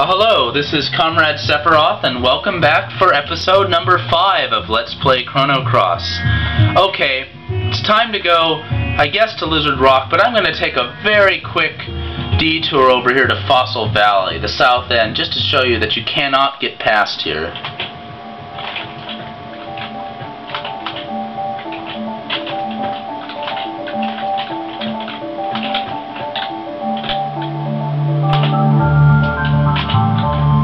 Uh, hello, this is Comrade Sephiroth, and welcome back for episode number 5 of Let's Play Chrono Cross. Okay, it's time to go, I guess, to Lizard Rock, but I'm going to take a very quick detour over here to Fossil Valley, the south end, just to show you that you cannot get past here.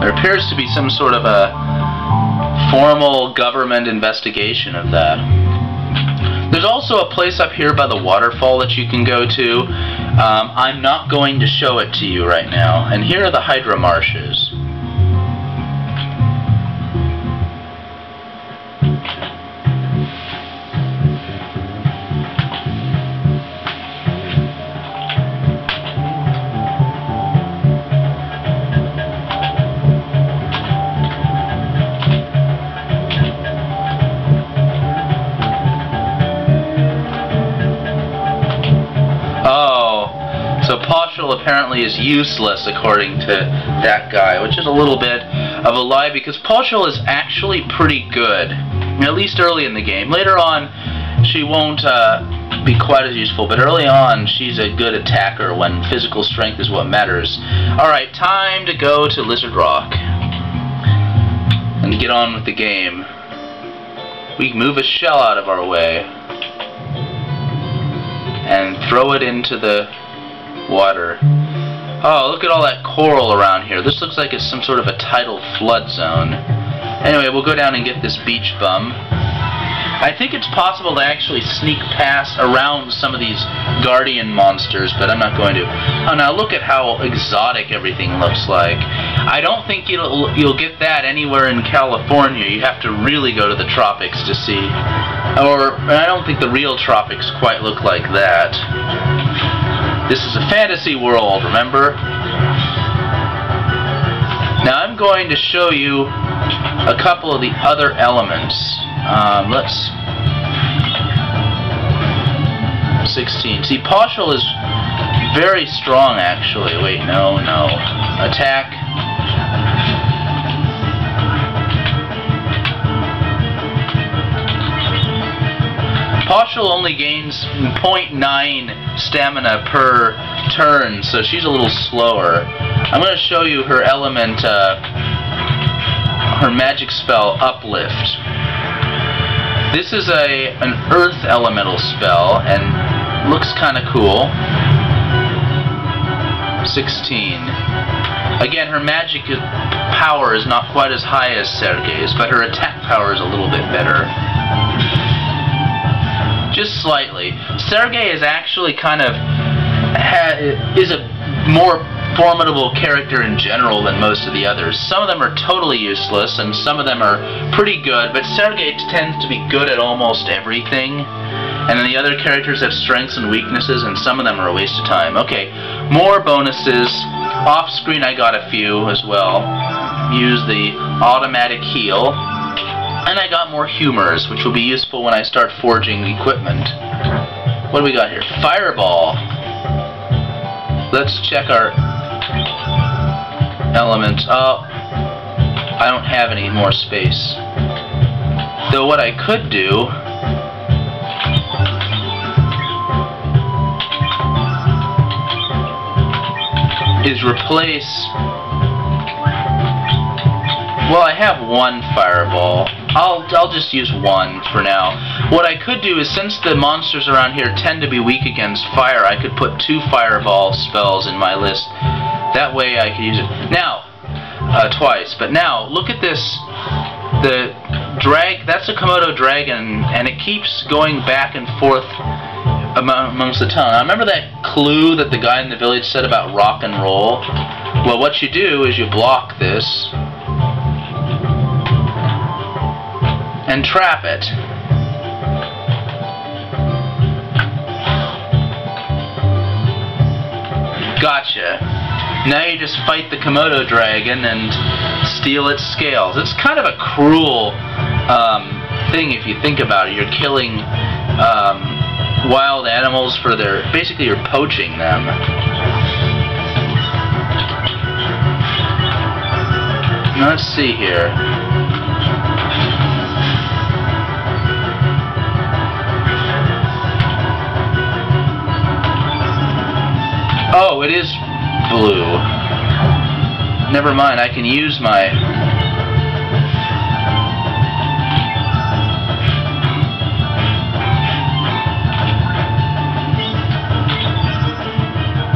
There appears to be some sort of a formal government investigation of that. There's also a place up here by the waterfall that you can go to. Um, I'm not going to show it to you right now. And here are the Hydra Marshes. Apparently is useless according to that guy, which is a little bit of a lie because Poshul is actually pretty good, at least early in the game. Later on, she won't uh, be quite as useful, but early on, she's a good attacker when physical strength is what matters. Alright, time to go to Lizard Rock and get on with the game. We move a shell out of our way and throw it into the water. Oh, look at all that coral around here. This looks like it's some sort of a tidal flood zone. Anyway, we'll go down and get this beach bum. I think it's possible to actually sneak past around some of these guardian monsters, but I'm not going to. Oh, now look at how exotic everything looks like. I don't think you'll you'll get that anywhere in California. You have to really go to the tropics to see. Or I don't think the real tropics quite look like that. This is a fantasy world, remember? Now I'm going to show you a couple of the other elements. Um, let's 16. See, Poshul is very strong, actually. Wait, no, no. Attack. Poshul only gains 0.9 stamina per turn, so she's a little slower. I'm going to show you her element, uh, her magic spell, Uplift. This is a an earth elemental spell and looks kind of cool. 16. Again, her magic power is not quite as high as Sergei's, but her attack power is a little bit better. Just slightly. Sergei is actually kind of is a more formidable character in general than most of the others. Some of them are totally useless, and some of them are pretty good, but Sergei tends to be good at almost everything. And then the other characters have strengths and weaknesses, and some of them are a waste of time. Okay, more bonuses. Off screen I got a few as well. Use the automatic heal. And I got more humors, which will be useful when I start forging equipment. What do we got here? Fireball. Let's check our elements. Oh, I don't have any more space. Though what I could do is replace well I have one fireball I'll I'll just use one for now. What I could do is since the monsters around here tend to be weak against fire I could put two fireball spells in my list. That way I could use it. Now uh, twice. But now look at this. The drag that's a Komodo dragon and it keeps going back and forth amongst the town. I remember that clue that the guy in the village said about rock and roll? Well, what you do is you block this and trap it. Gotcha. Now you just fight the Komodo dragon and steal its scales. It's kind of a cruel um, thing if you think about it. You're killing um, wild animals for their basically you're poaching them Let's see here. Oh, it is blue. Never mind, I can use my...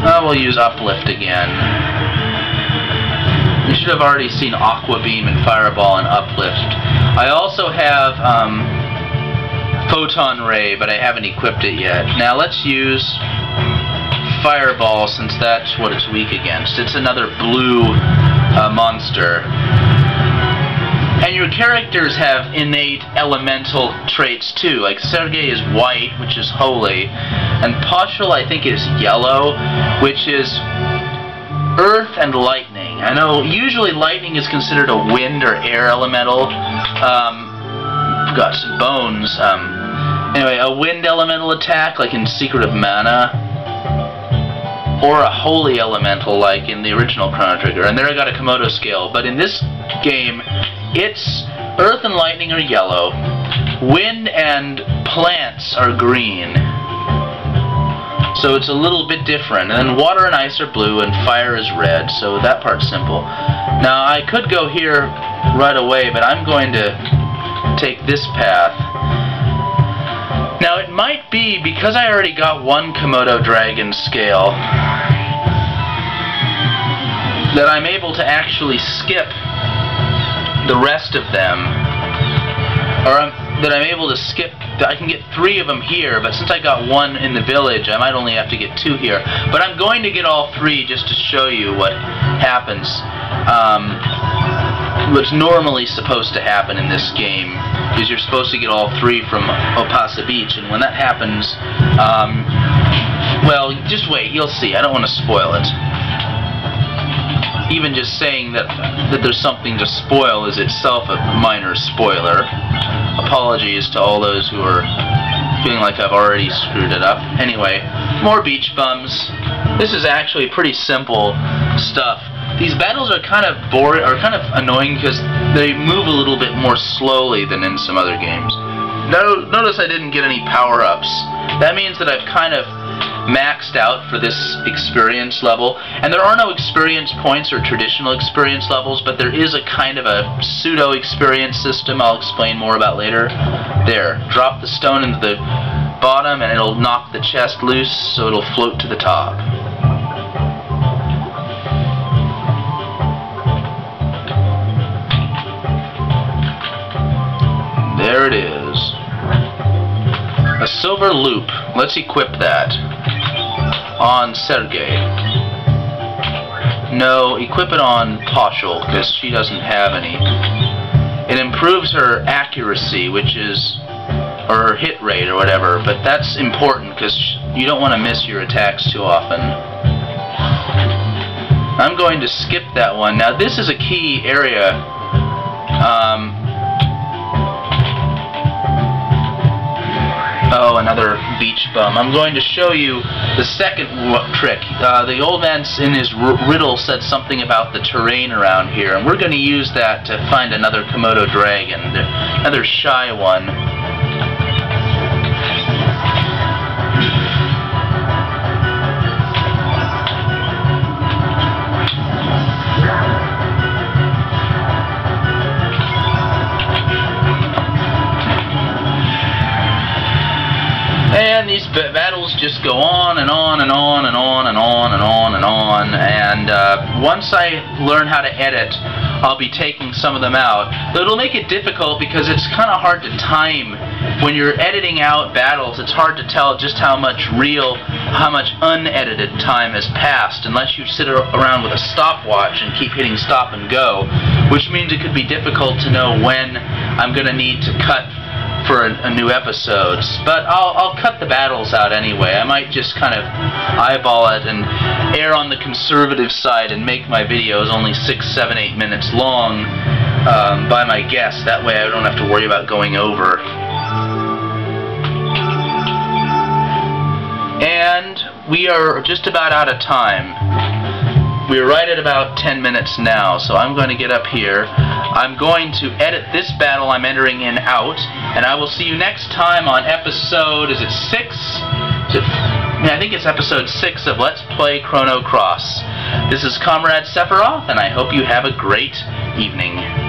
Oh, we'll use Uplift again. You should have already seen Aqua Beam and Fireball and Uplift. I also have um, Photon Ray, but I haven't equipped it yet. Now let's use Fireball since that's what it's weak against. It's another blue uh, monster. And your characters have innate elemental traits too. Like Sergei is white, which is holy, and Poshul I think is yellow, which is earth and lightning. I know usually lightning is considered a wind or air elemental. Um, got some bones. Um, anyway, a wind elemental attack, like in Secret of Mana, or a holy elemental like in the original Chrono Trigger. And there I got a Komodo scale. But in this game, it's earth and lightning are yellow, wind and plants are green. So it's a little bit different. And then water and ice are blue and fire is red, so that part's simple. Now I could go here right away, but I'm going to take this path. Now it might be, because I already got one Komodo Dragon scale, that I'm able to actually skip the rest of them. Or I'm, that I'm able to skip, I can get three of them here, but since I got one in the village, I might only have to get two here. But I'm going to get all three just to show you what happens. Um, what's normally supposed to happen in this game is you're supposed to get all three from Opassa Beach, and when that happens, um, well, just wait, you'll see. I don't want to spoil it. Even just saying that that there's something to spoil is itself a minor spoiler. Apologies to all those who are feeling like I've already screwed it up. Anyway, more beach bums. This is actually pretty simple stuff these battles are kind of boring, are kind of annoying because they move a little bit more slowly than in some other games. No, notice I didn't get any power-ups. That means that I've kind of maxed out for this experience level. And there are no experience points or traditional experience levels, but there is a kind of a pseudo-experience system I'll explain more about later. There. Drop the stone into the bottom and it'll knock the chest loose so it'll float to the top. There it is. A silver loop. Let's equip that on Sergei. No, equip it on Poshul, because she doesn't have any. It improves her accuracy, which is, or her hit rate or whatever, but that's important, because you don't want to miss your attacks too often. I'm going to skip that one. Now, this is a key area. Um, another beach bum. I'm going to show you the second trick. Uh, the old man in his riddle said something about the terrain around here, and we're going to use that to find another Komodo dragon, another shy one. Just go on and on and on and on and on and on and on. And uh, once I learn how to edit, I'll be taking some of them out. But it'll make it difficult because it's kind of hard to time. When you're editing out battles, it's hard to tell just how much real, how much unedited time has passed unless you sit around with a stopwatch and keep hitting stop and go, which means it could be difficult to know when I'm going to need to cut for a, a, new episodes. But I'll, I'll cut the battles out anyway. I might just kind of eyeball it and err on the conservative side and make my videos only six, seven, eight minutes long um, by my guess. That way I don't have to worry about going over. And we are just about out of time. We're right at about 10 minutes now, so I'm going to get up here. I'm going to edit this battle I'm entering in out, and I will see you next time on episode, is it 6? Is it, I think it's episode 6 of Let's Play Chrono Cross. This is Comrade Sephiroth, and I hope you have a great evening.